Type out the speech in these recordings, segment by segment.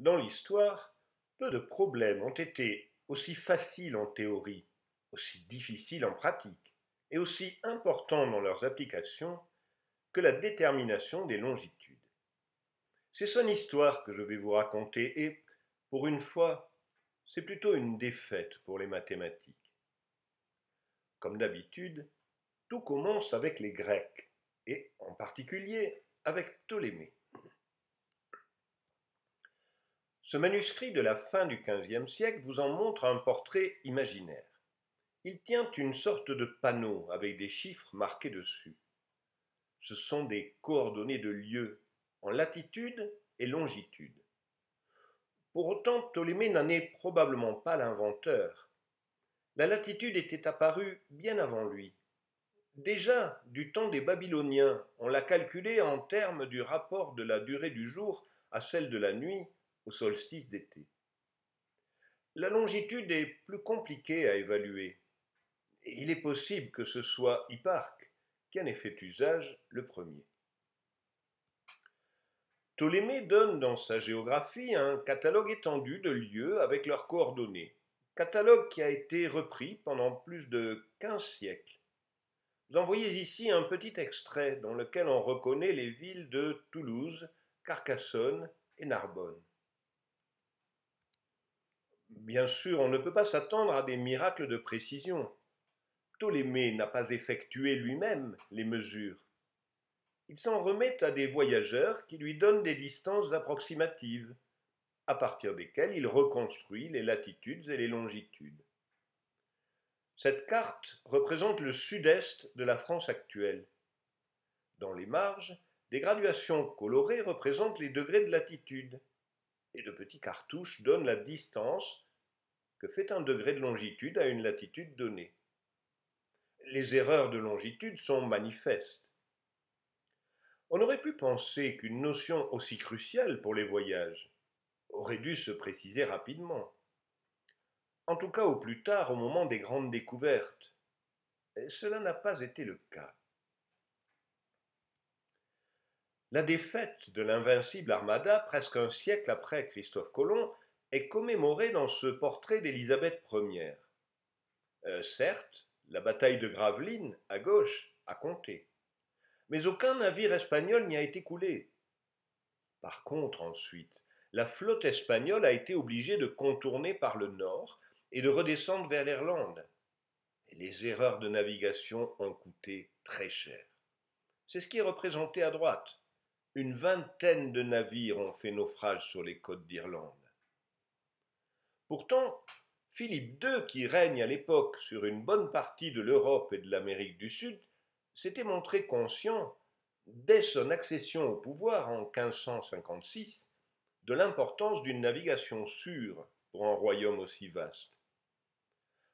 Dans l'histoire, peu de problèmes ont été aussi faciles en théorie, aussi difficiles en pratique, et aussi importants dans leurs applications que la détermination des longitudes. C'est son histoire que je vais vous raconter, et, pour une fois, c'est plutôt une défaite pour les mathématiques. Comme d'habitude, tout commence avec les Grecs, et en particulier avec Ptolémée. Ce manuscrit de la fin du XVe siècle vous en montre un portrait imaginaire. Il tient une sorte de panneau avec des chiffres marqués dessus. Ce sont des coordonnées de lieux en latitude et longitude. Pour autant, Ptolémée n'en est probablement pas l'inventeur. La latitude était apparue bien avant lui. Déjà, du temps des Babyloniens, on l'a calculée en termes du rapport de la durée du jour à celle de la nuit au solstice d'été. La longitude est plus compliquée à évaluer. Il est possible que ce soit Hipparque qui en ait fait usage le premier. Ptolémée donne dans sa géographie un catalogue étendu de lieux avec leurs coordonnées, catalogue qui a été repris pendant plus de quinze siècles. Vous en voyez ici un petit extrait dans lequel on reconnaît les villes de Toulouse, Carcassonne et Narbonne. Bien sûr, on ne peut pas s'attendre à des miracles de précision. Ptolémée n'a pas effectué lui-même les mesures. Il s'en remet à des voyageurs qui lui donnent des distances approximatives, à partir desquelles il reconstruit les latitudes et les longitudes. Cette carte représente le sud-est de la France actuelle. Dans les marges, des graduations colorées représentent les degrés de latitude et de petits cartouches donnent la distance que fait un degré de longitude à une latitude donnée. Les erreurs de longitude sont manifestes. On aurait pu penser qu'une notion aussi cruciale pour les voyages aurait dû se préciser rapidement. En tout cas au plus tard au moment des grandes découvertes. Cela n'a pas été le cas. La défaite de l'invincible armada, presque un siècle après Christophe Colomb, est commémorée dans ce portrait d'Élisabeth Ier. Euh, certes, la bataille de Gravelines, à gauche, a compté. Mais aucun navire espagnol n'y a été coulé. Par contre, ensuite, la flotte espagnole a été obligée de contourner par le nord et de redescendre vers l'Irlande. Les erreurs de navigation ont coûté très cher. C'est ce qui est représenté à droite. Une vingtaine de navires ont fait naufrage sur les côtes d'Irlande. Pourtant, Philippe II, qui règne à l'époque sur une bonne partie de l'Europe et de l'Amérique du Sud, s'était montré conscient, dès son accession au pouvoir en 1556, de l'importance d'une navigation sûre pour un royaume aussi vaste.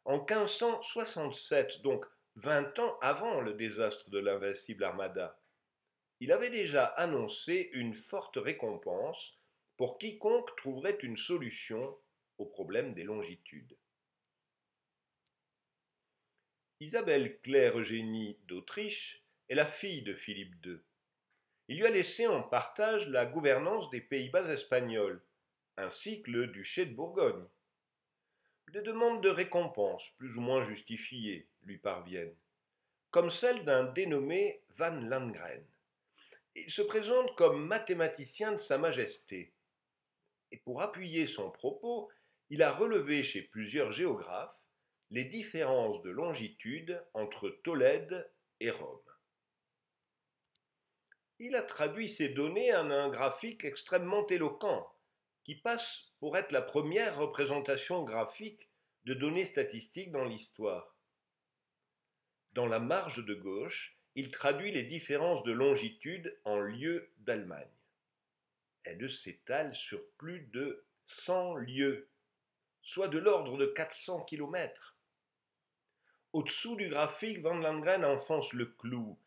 En 1567, donc vingt ans avant le désastre de l'invincible armada, il avait déjà annoncé une forte récompense pour quiconque trouverait une solution au problème des longitudes. Isabelle Claire Eugénie d'Autriche est la fille de Philippe II. Il lui a laissé en partage la gouvernance des Pays-Bas espagnols, ainsi que le duché de Bourgogne. Des demandes de récompense plus ou moins justifiées lui parviennent, comme celle d'un dénommé Van Landgren. Il se présente comme mathématicien de Sa Majesté. Et pour appuyer son propos, il a relevé chez plusieurs géographes les différences de longitude entre Tolède et Rome. Il a traduit ces données en un graphique extrêmement éloquent, qui passe pour être la première représentation graphique de données statistiques dans l'histoire. Dans la marge de gauche, il traduit les différences de longitude en lieues d'Allemagne. Elles s'étalent sur plus de 100 lieues, soit de l'ordre de 400 kilomètres. Au-dessous du graphique, Van Landgren enfonce le clou.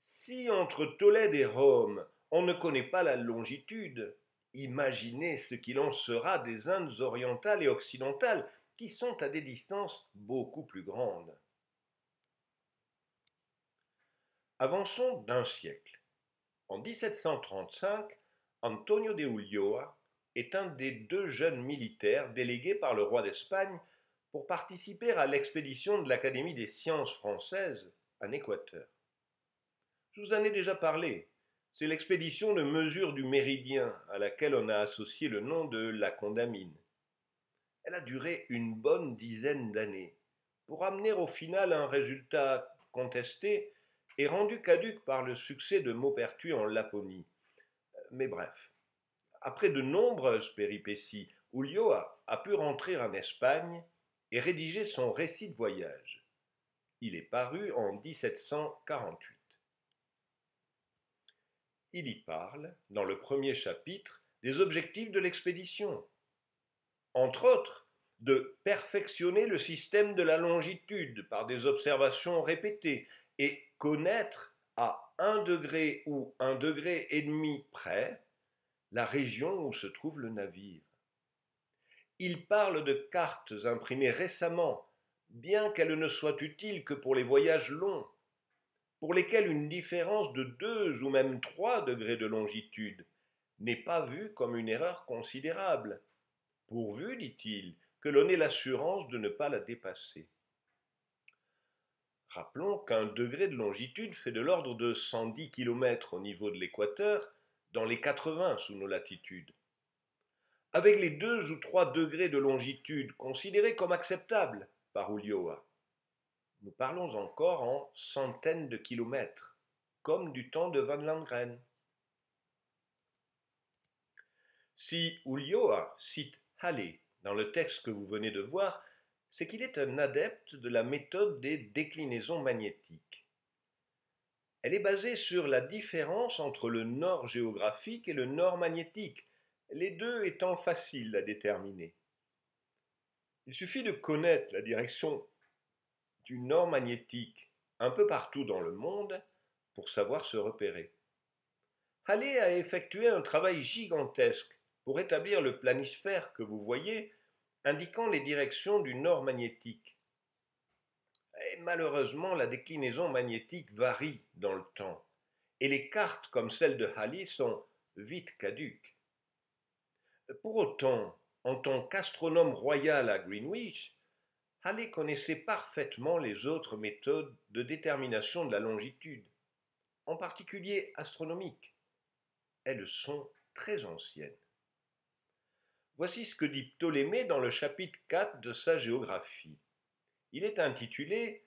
Si entre Tolède et Rome, on ne connaît pas la longitude, imaginez ce qu'il en sera des Indes orientales et occidentales, qui sont à des distances beaucoup plus grandes. Avançons d'un siècle. En 1735, Antonio de Ulloa est un des deux jeunes militaires délégués par le roi d'Espagne pour participer à l'expédition de l'Académie des sciences françaises en Équateur. Je vous en ai déjà parlé. C'est l'expédition de mesure du méridien à laquelle on a associé le nom de la Condamine. Elle a duré une bonne dizaine d'années pour amener au final un résultat contesté rendu caduque par le succès de Maupertuis en Laponie. Mais bref, après de nombreuses péripéties, Ulloa a pu rentrer en Espagne et rédiger son récit de voyage. Il est paru en 1748. Il y parle, dans le premier chapitre, des objectifs de l'expédition. Entre autres, de perfectionner le système de la longitude par des observations répétées et connaître à un degré ou un degré et demi près la région où se trouve le navire. Il parle de cartes imprimées récemment, bien qu'elles ne soient utiles que pour les voyages longs, pour lesquels une différence de deux ou même trois degrés de longitude n'est pas vue comme une erreur considérable, pourvu, dit-il, que l'on ait l'assurance de ne pas la dépasser. Rappelons qu'un degré de longitude fait de l'ordre de 110 km au niveau de l'équateur, dans les 80 sous nos latitudes. Avec les 2 ou 3 degrés de longitude considérés comme acceptables par Ulloa, nous parlons encore en centaines de kilomètres, comme du temps de Van Landgren. Si Ulloa cite Halley dans le texte que vous venez de voir, c'est qu'il est un adepte de la méthode des déclinaisons magnétiques. Elle est basée sur la différence entre le nord géographique et le nord magnétique, les deux étant faciles à déterminer. Il suffit de connaître la direction du nord magnétique un peu partout dans le monde pour savoir se repérer. Halley a effectué un travail gigantesque pour établir le planisphère que vous voyez indiquant les directions du nord magnétique. Malheureusement, la déclinaison magnétique varie dans le temps, et les cartes comme celle de Halley sont vite caduques. Pour autant, en tant qu'astronome royal à Greenwich, Halley connaissait parfaitement les autres méthodes de détermination de la longitude, en particulier astronomiques. Elles sont très anciennes. Voici ce que dit Ptolémée dans le chapitre 4 de sa géographie. Il est intitulé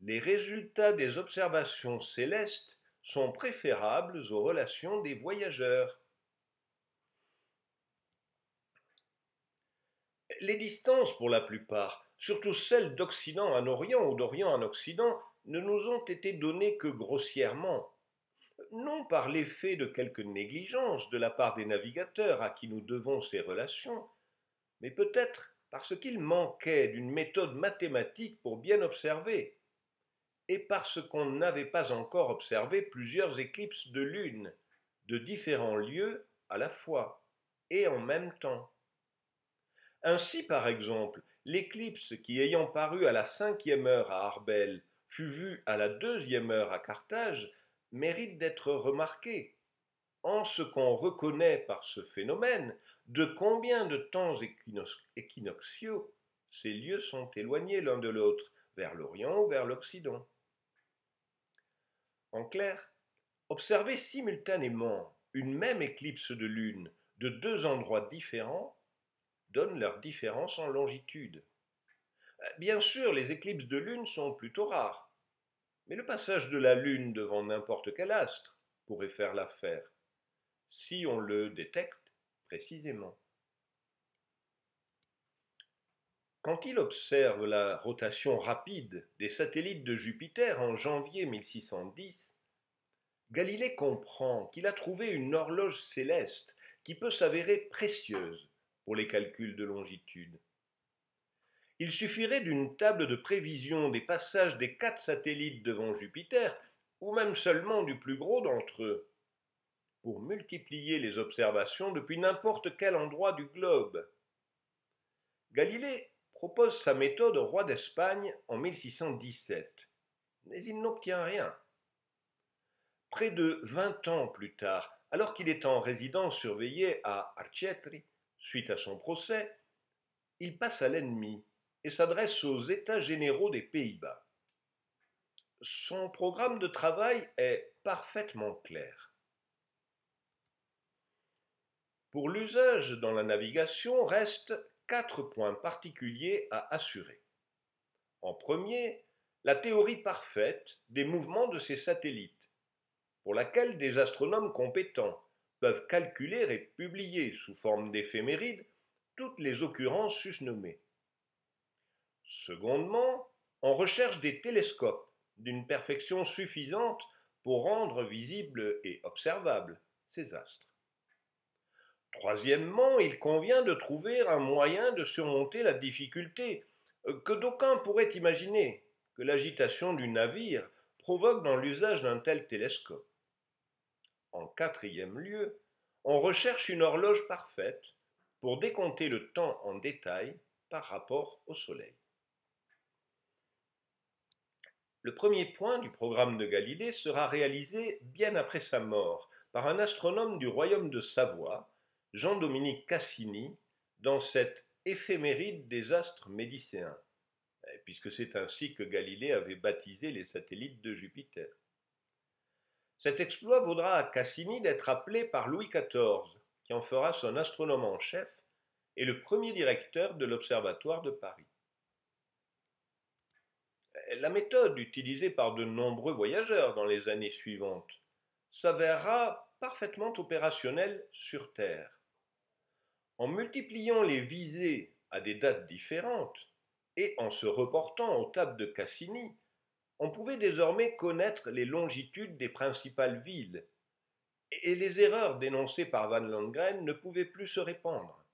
Les résultats des observations célestes sont préférables aux relations des voyageurs. Les distances, pour la plupart, surtout celles d'Occident en Orient ou d'Orient en Occident, ne nous ont été données que grossièrement, non par l'effet de quelque négligence de la part des navigateurs à qui nous devons ces relations, mais peut-être parce qu'il manquait d'une méthode mathématique pour bien observer, et parce qu'on n'avait pas encore observé plusieurs éclipses de lune, de différents lieux à la fois, et en même temps. Ainsi, par exemple, l'éclipse qui, ayant paru à la cinquième heure à Arbel, fut vue à la deuxième heure à Carthage, mérite d'être remarqué, en ce qu'on reconnaît par ce phénomène de combien de temps équinoxiaux ces lieux sont éloignés l'un de l'autre, vers l'Orient ou vers l'Occident. En clair, observer simultanément une même éclipse de lune de deux endroits différents donne leur différence en longitude. Bien sûr, les éclipses de lune sont plutôt rares, mais le passage de la Lune devant n'importe quel astre pourrait faire l'affaire, si on le détecte précisément. Quand il observe la rotation rapide des satellites de Jupiter en janvier 1610, Galilée comprend qu'il a trouvé une horloge céleste qui peut s'avérer précieuse pour les calculs de longitude. Il suffirait d'une table de prévision des passages des quatre satellites devant Jupiter, ou même seulement du plus gros d'entre eux, pour multiplier les observations depuis n'importe quel endroit du globe. Galilée propose sa méthode au roi d'Espagne en 1617, mais il n'obtient rien. Près de vingt ans plus tard, alors qu'il est en résidence surveillée à Arcetri, suite à son procès, il passe à l'ennemi et s'adresse aux États généraux des Pays-Bas. Son programme de travail est parfaitement clair. Pour l'usage dans la navigation restent quatre points particuliers à assurer. En premier, la théorie parfaite des mouvements de ces satellites, pour laquelle des astronomes compétents peuvent calculer et publier sous forme d'éphémérides toutes les occurrences susnommées. Secondement, on recherche des télescopes d'une perfection suffisante pour rendre visibles et observables ces astres. Troisièmement, il convient de trouver un moyen de surmonter la difficulté euh, que d'aucuns pourraient imaginer que l'agitation du navire provoque dans l'usage d'un tel télescope. En quatrième lieu, on recherche une horloge parfaite pour décompter le temps en détail par rapport au Soleil. Le premier point du programme de Galilée sera réalisé bien après sa mort par un astronome du royaume de Savoie, Jean-Dominique Cassini, dans cette éphéméride des astres médicéens, puisque c'est ainsi que Galilée avait baptisé les satellites de Jupiter. Cet exploit vaudra à Cassini d'être appelé par Louis XIV, qui en fera son astronome en chef et le premier directeur de l'Observatoire de Paris. La méthode utilisée par de nombreux voyageurs dans les années suivantes s'avérera parfaitement opérationnelle sur Terre. En multipliant les visées à des dates différentes et en se reportant aux tables de Cassini, on pouvait désormais connaître les longitudes des principales villes, et les erreurs dénoncées par Van Landgren ne pouvaient plus se répandre.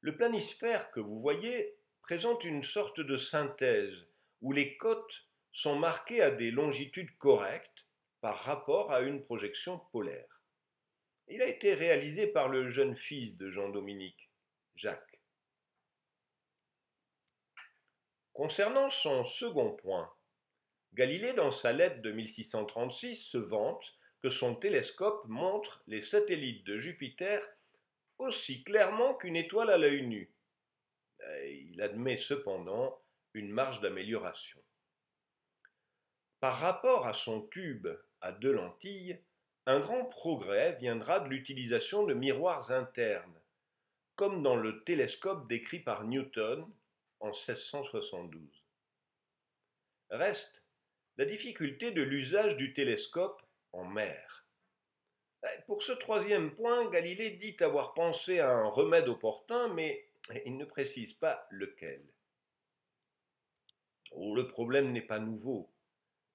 Le planisphère que vous voyez présente une sorte de synthèse où les côtes sont marquées à des longitudes correctes par rapport à une projection polaire. Il a été réalisé par le jeune fils de Jean-Dominique, Jacques. Concernant son second point, Galilée, dans sa lettre de 1636, se vante que son télescope montre les satellites de Jupiter aussi clairement qu'une étoile à l'œil nu. Il admet cependant une marge d'amélioration. Par rapport à son tube à deux lentilles, un grand progrès viendra de l'utilisation de miroirs internes, comme dans le télescope décrit par Newton en 1672. Reste la difficulté de l'usage du télescope en mer. Pour ce troisième point, Galilée dit avoir pensé à un remède opportun, mais il ne précise pas lequel. Le problème n'est pas nouveau.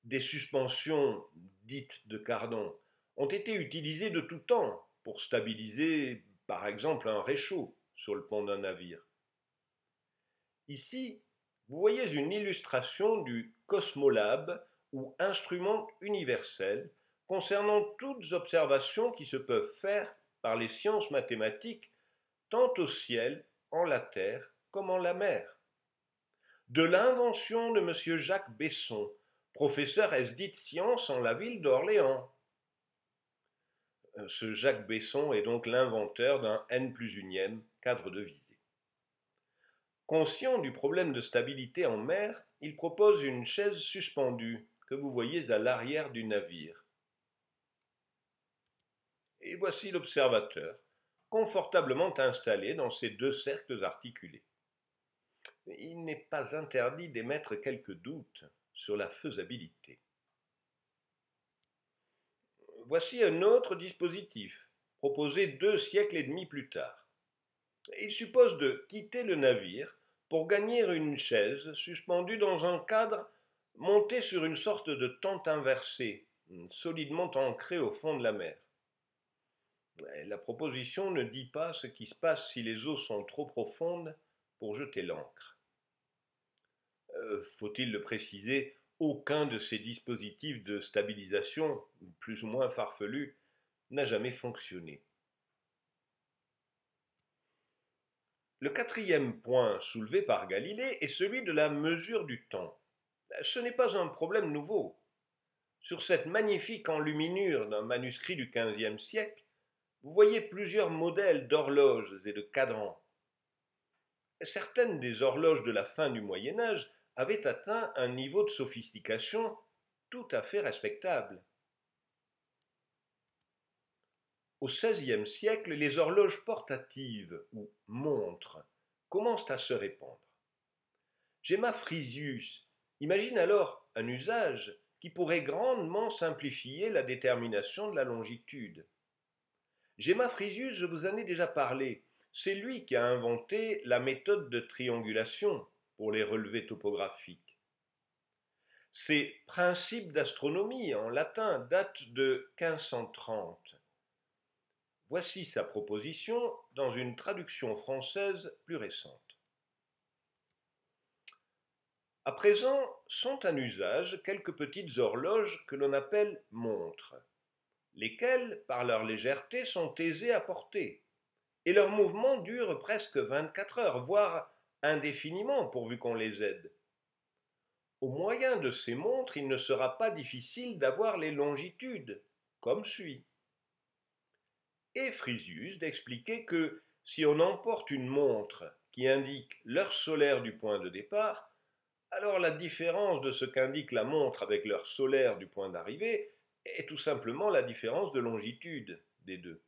Des suspensions dites de cardon ont été utilisées de tout temps pour stabiliser, par exemple, un réchaud sur le pont d'un navire. Ici, vous voyez une illustration du Cosmolab ou instrument universel concernant toutes observations qui se peuvent faire par les sciences mathématiques tant au ciel, en la terre, comme en la mer de l'invention de M. Jacques Besson, professeur SDIT sciences en la ville d'Orléans. Euh, ce Jacques Besson est donc l'inventeur d'un N plus unième cadre de visée. Conscient du problème de stabilité en mer, il propose une chaise suspendue que vous voyez à l'arrière du navire. Et voici l'observateur, confortablement installé dans ces deux cercles articulés il n'est pas interdit d'émettre quelques doutes sur la faisabilité. Voici un autre dispositif, proposé deux siècles et demi plus tard. Il suppose de quitter le navire pour gagner une chaise suspendue dans un cadre monté sur une sorte de tente inversée, solidement ancrée au fond de la mer. La proposition ne dit pas ce qui se passe si les eaux sont trop profondes pour jeter l'ancre. Faut-il le préciser, aucun de ces dispositifs de stabilisation, plus ou moins farfelus, n'a jamais fonctionné. Le quatrième point soulevé par Galilée est celui de la mesure du temps. Ce n'est pas un problème nouveau. Sur cette magnifique enluminure d'un manuscrit du XVe siècle, vous voyez plusieurs modèles d'horloges et de cadrans. Certaines des horloges de la fin du Moyen Âge avaient atteint un niveau de sophistication tout à fait respectable. Au XVIe siècle, les horloges portatives ou montres commencent à se répandre. Gemma Frisius imagine alors un usage qui pourrait grandement simplifier la détermination de la longitude. Gemma Frisius, je vous en ai déjà parlé, c'est lui qui a inventé la méthode de triangulation pour les relevés topographiques. Ces principes d'astronomie en latin datent de 1530. Voici sa proposition dans une traduction française plus récente. À présent sont en usage quelques petites horloges que l'on appelle montres, lesquelles, par leur légèreté, sont aisées à porter, et leurs mouvements durent presque 24 heures, voire indéfiniment pourvu qu'on les aide. Au moyen de ces montres, il ne sera pas difficile d'avoir les longitudes, comme suit et Frisius d'expliquer que si on emporte une montre qui indique l'heure solaire du point de départ, alors la différence de ce qu'indique la montre avec l'heure solaire du point d'arrivée est tout simplement la différence de longitude des deux.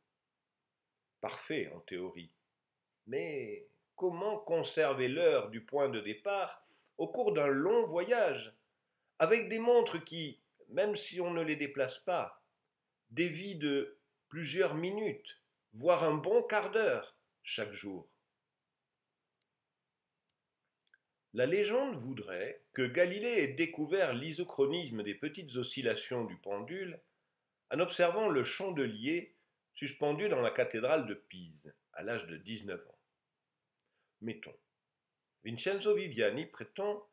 Parfait en théorie. Mais conserver l'heure du point de départ au cours d'un long voyage, avec des montres qui, même si on ne les déplace pas, dévient de plusieurs minutes, voire un bon quart d'heure chaque jour. La légende voudrait que Galilée ait découvert l'isochronisme des petites oscillations du pendule en observant le chandelier suspendu dans la cathédrale de Pise à l'âge de 19 ans. Mettons. Vincenzo Viviani prétend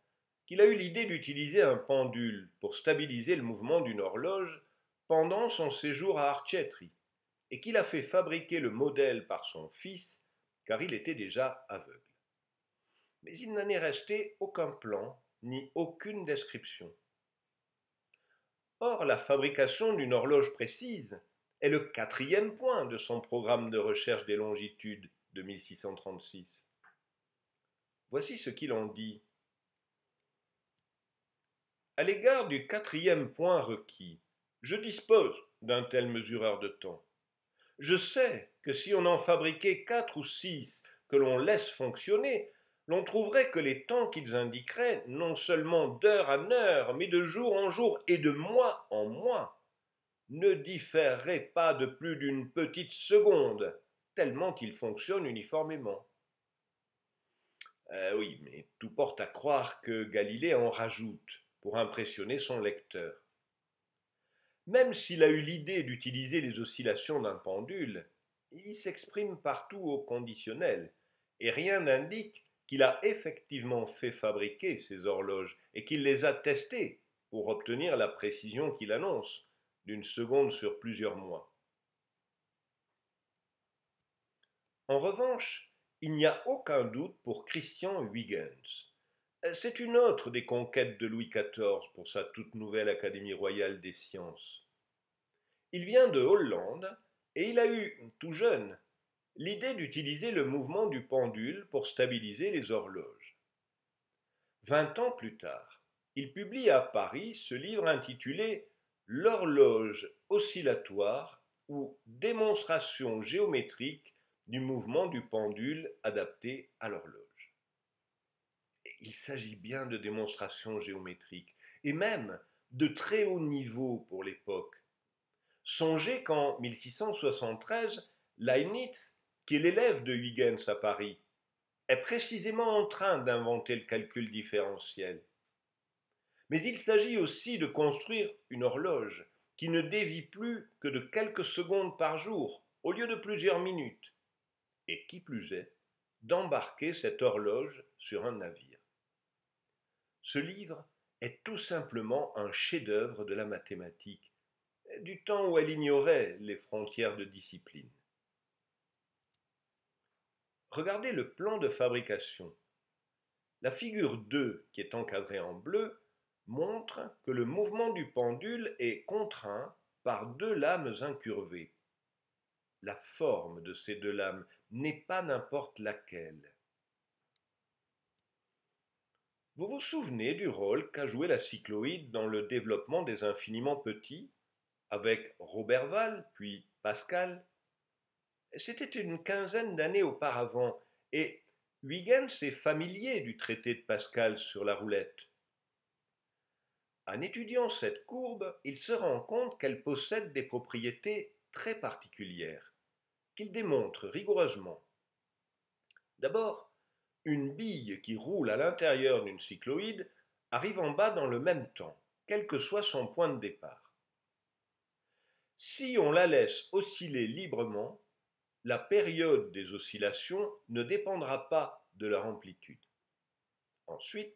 qu'il a eu l'idée d'utiliser un pendule pour stabiliser le mouvement d'une horloge pendant son séjour à Arcetri, et qu'il a fait fabriquer le modèle par son fils, car il était déjà aveugle. Mais il n'en est resté aucun plan, ni aucune description. Or, la fabrication d'une horloge précise est le quatrième point de son programme de recherche des longitudes de 1636. Voici ce qu'il en dit. À l'égard du quatrième point requis, je dispose d'un tel mesureur de temps. Je sais que si on en fabriquait quatre ou six que l'on laisse fonctionner, l'on trouverait que les temps qu'ils indiqueraient, non seulement d'heure en heure, mais de jour en jour et de mois en mois, ne différeraient pas de plus d'une petite seconde, tellement qu'ils fonctionnent uniformément. Euh, oui, mais tout porte à croire que Galilée en rajoute pour impressionner son lecteur. Même s'il a eu l'idée d'utiliser les oscillations d'un pendule, il s'exprime partout au conditionnel, et rien n'indique qu'il a effectivement fait fabriquer ces horloges et qu'il les a testées pour obtenir la précision qu'il annonce, d'une seconde sur plusieurs mois. En revanche, il n'y a aucun doute pour Christian Huygens. C'est une autre des conquêtes de Louis XIV pour sa toute nouvelle Académie royale des sciences. Il vient de Hollande et il a eu, tout jeune, l'idée d'utiliser le mouvement du pendule pour stabiliser les horloges. Vingt ans plus tard, il publie à Paris ce livre intitulé L'horloge oscillatoire ou démonstration géométrique du mouvement du pendule adapté à l'horloge. Il s'agit bien de démonstrations géométriques, et même de très haut niveau pour l'époque, Songez qu'en 1673, Leibniz, qui est l'élève de Huygens à Paris, est précisément en train d'inventer le calcul différentiel. Mais il s'agit aussi de construire une horloge qui ne dévie plus que de quelques secondes par jour au lieu de plusieurs minutes, et qui plus est, d'embarquer cette horloge sur un navire. Ce livre est tout simplement un chef-d'œuvre de la mathématique du temps où elle ignorait les frontières de discipline. Regardez le plan de fabrication. La figure 2, qui est encadrée en bleu, montre que le mouvement du pendule est contraint par deux lames incurvées. la forme de ces deux lames n'est pas n'importe laquelle. Vous vous souvenez du rôle qu'a joué la cycloïde dans le développement des infiniment petits, avec Roberval, puis Pascal? C'était une quinzaine d'années auparavant, et Huygens est familier du traité de Pascal sur la roulette. En étudiant cette courbe, il se rend compte qu'elle possède des propriétés très particulières, qu'il démontre rigoureusement. D'abord, une bille qui roule à l'intérieur d'une cycloïde arrive en bas dans le même temps, quel que soit son point de départ. Si on la laisse osciller librement, la période des oscillations ne dépendra pas de leur amplitude. Ensuite,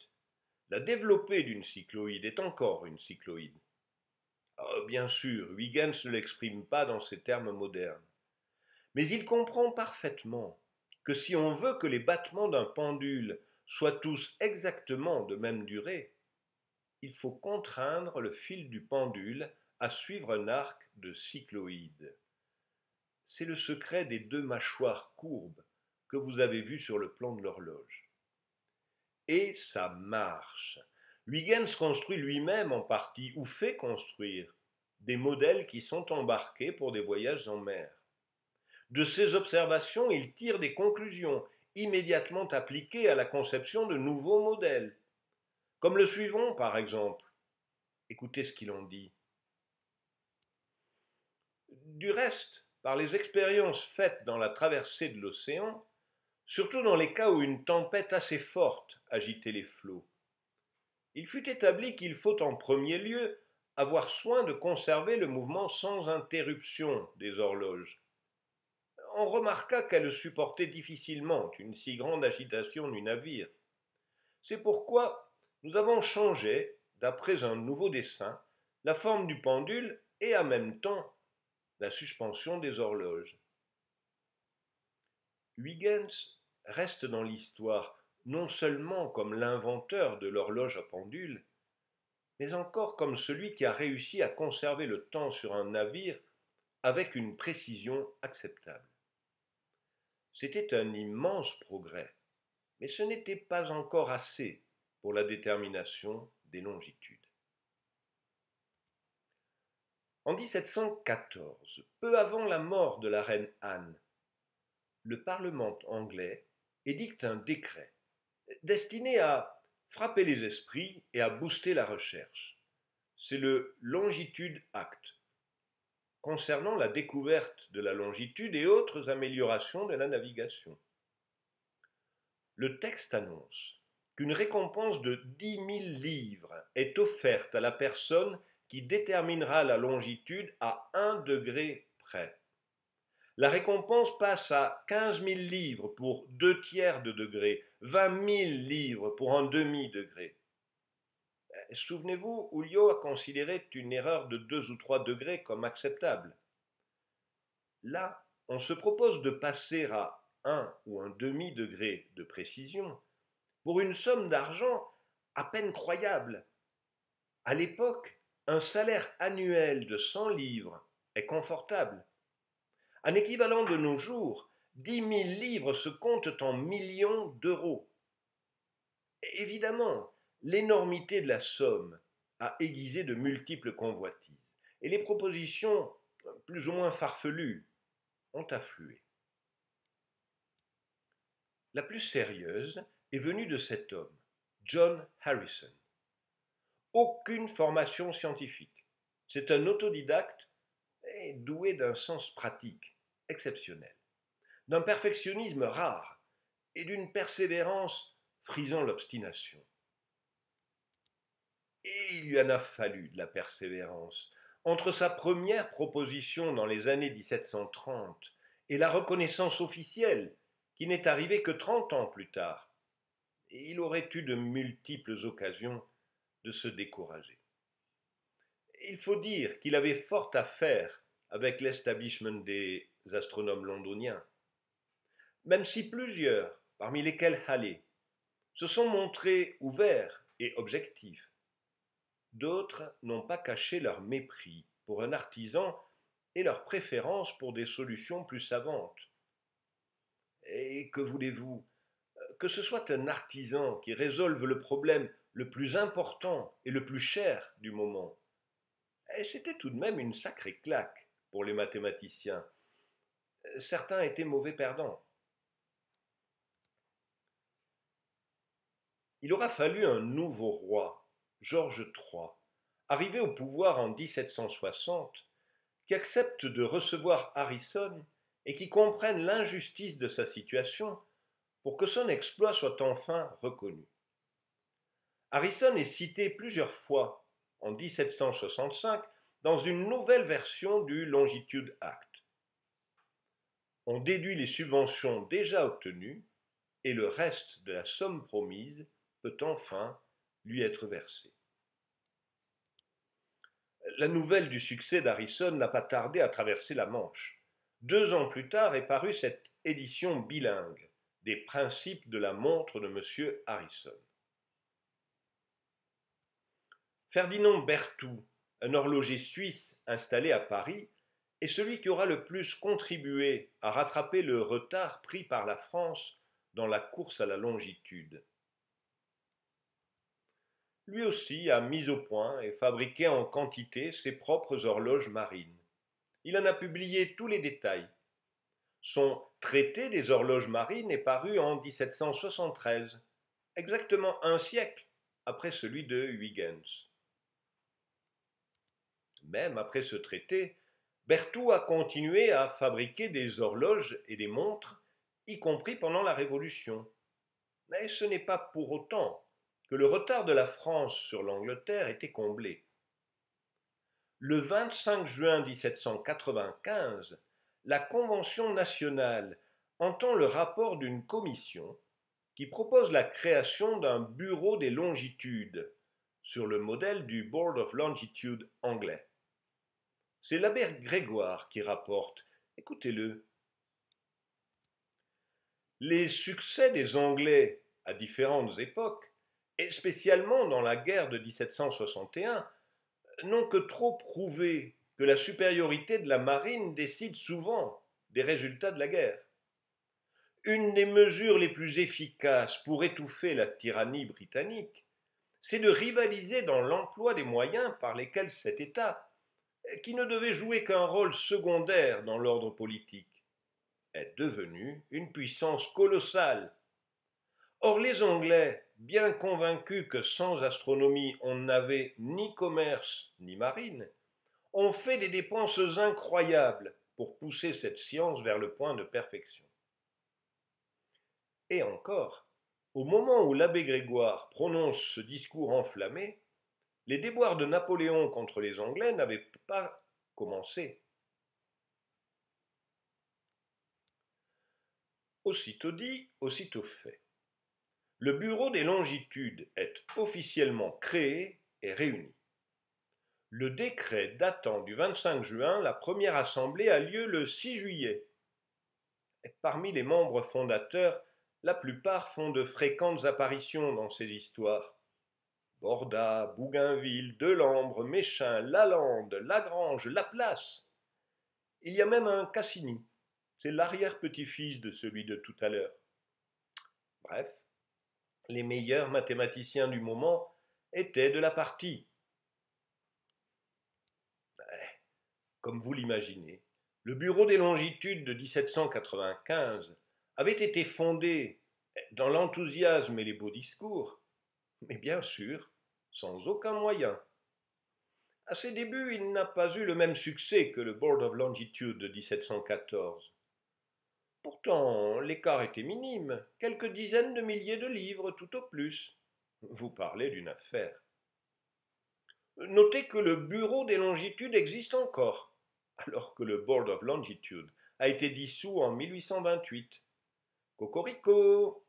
la développée d'une cycloïde est encore une cycloïde. Ah, bien sûr, Huygens ne l'exprime pas dans ces termes modernes. Mais il comprend parfaitement que si on veut que les battements d'un pendule soient tous exactement de même durée, il faut contraindre le fil du pendule à suivre un arc de cycloïde. C'est le secret des deux mâchoires courbes que vous avez vues sur le plan de l'horloge. Et ça marche. Huygens construit lui-même en partie, ou fait construire, des modèles qui sont embarqués pour des voyages en mer. De ces observations, il tire des conclusions immédiatement appliquées à la conception de nouveaux modèles, comme le suivant par exemple. Écoutez ce qu'il en dit. Du reste, par les expériences faites dans la traversée de l'océan, surtout dans les cas où une tempête assez forte agitait les flots. Il fut établi qu'il faut en premier lieu avoir soin de conserver le mouvement sans interruption des horloges. On remarqua qu'elles supportaient difficilement une si grande agitation du navire. C'est pourquoi nous avons changé, d'après un nouveau dessin, la forme du pendule et en même temps la suspension des horloges. Huygens reste dans l'histoire non seulement comme l'inventeur de l'horloge à pendule, mais encore comme celui qui a réussi à conserver le temps sur un navire avec une précision acceptable. C'était un immense progrès, mais ce n'était pas encore assez pour la détermination des longitudes. En 1714, peu avant la mort de la reine Anne, le Parlement anglais édicte un décret destiné à frapper les esprits et à booster la recherche. C'est le Longitude Act, concernant la découverte de la longitude et autres améliorations de la navigation. Le texte annonce qu'une récompense de 10 000 livres est offerte à la personne qui déterminera la longitude à un degré près. La récompense passe à 15 000 livres pour deux tiers de degré, 20 000 livres pour un demi-degré. Souvenez-vous, Ulio a considéré une erreur de 2 ou 3 degrés comme acceptable. Là, on se propose de passer à 1 ou un demi-degré de précision pour une somme d'argent à peine croyable. À l'époque, un salaire annuel de 100 livres est confortable. Un équivalent de nos jours, 10 000 livres se comptent en millions d'euros. Évidemment, l'énormité de la somme a aiguisé de multiples convoitises, et les propositions, plus ou moins farfelues, ont afflué. La plus sérieuse est venue de cet homme, John Harrison. Aucune formation scientifique. C'est un autodidacte doué d'un sens pratique exceptionnel, d'un perfectionnisme rare et d'une persévérance frisant l'obstination. Il lui en a fallu de la persévérance. Entre sa première proposition dans les années 1730 et la reconnaissance officielle, qui n'est arrivée que trente ans plus tard, il aurait eu de multiples occasions de se décourager. Il faut dire qu'il avait fort à faire avec l'establishment des astronomes londoniens, même si plusieurs, parmi lesquels Halley, se sont montrés ouverts et objectifs. D'autres n'ont pas caché leur mépris pour un artisan et leur préférence pour des solutions plus savantes. Et que voulez-vous? Que ce soit un artisan qui résolve le problème le plus important et le plus cher du moment. C'était tout de même une sacrée claque pour les mathématiciens. Certains étaient mauvais perdants. Il aura fallu un nouveau roi, Georges III, arrivé au pouvoir en 1760, qui accepte de recevoir Harrison et qui comprenne l'injustice de sa situation pour que son exploit soit enfin reconnu. Harrison est cité plusieurs fois en 1765 dans une nouvelle version du Longitude Act. On déduit les subventions déjà obtenues et le reste de la somme promise peut enfin lui être versé. La nouvelle du succès d'Harrison n'a pas tardé à traverser la Manche. Deux ans plus tard est parue cette édition bilingue des principes de la montre de M. Harrison. Ferdinand Berthoud, un horloger suisse installé à Paris, est celui qui aura le plus contribué à rattraper le retard pris par la France dans la course à la longitude lui aussi a mis au point et fabriqué en quantité ses propres horloges marines. Il en a publié tous les détails. Son Traité des horloges marines est paru en 1773, exactement un siècle après celui de Huygens. Même après ce traité, Berthoud a continué à fabriquer des horloges et des montres, y compris pendant la Révolution. Mais ce n'est pas pour autant que le retard de la France sur l'Angleterre était comblé. Le 25 juin 1795, la Convention nationale entend le rapport d'une commission qui propose la création d'un bureau des longitudes sur le modèle du Board of Longitude anglais. C'est l'abbé Grégoire qui rapporte. Écoutez-le. Les succès des Anglais à différentes époques et spécialement dans la guerre de 1761, n'ont que trop prouvé que la supériorité de la marine décide souvent des résultats de la guerre. Une des mesures les plus efficaces pour étouffer la tyrannie britannique, c'est de rivaliser dans l'emploi des moyens par lesquels cet État, qui ne devait jouer qu'un rôle secondaire dans l'ordre politique, est devenu une puissance colossale. Or les Anglais bien convaincus que sans astronomie on n'avait ni commerce ni marine, ont fait des dépenses incroyables pour pousser cette science vers le point de perfection. Et encore, au moment où l'abbé Grégoire prononce ce discours enflammé, les déboires de Napoléon contre les Anglais n'avaient pas commencé. Aussitôt dit, aussitôt fait. Le Bureau des longitudes est officiellement créé et réuni. Le décret datant du 25 juin, la première assemblée a lieu le 6 juillet. parmi les membres fondateurs, la plupart font de fréquentes apparitions dans ces histoires. Borda, Bougainville, Delambre, Méchin, Lalande, Lagrange, Laplace. Il y a même un Cassini. C'est l'arrière-petit-fils de celui de tout à l'heure. Bref, les meilleurs mathématiciens du moment étaient de la partie. Comme vous l'imaginez, le Bureau des longitudes de 1795 avait été fondé dans l'enthousiasme et les beaux discours, mais bien sûr sans aucun moyen. À ses débuts, il n'a pas eu le même succès que le Board of Longitude de 1714. Pourtant, l'écart était minime, quelques dizaines de milliers de livres tout au plus. Vous parlez d'une affaire. Notez que le Bureau des longitudes existe encore, alors que le Board of Longitude a été dissous en 1828. Cocorico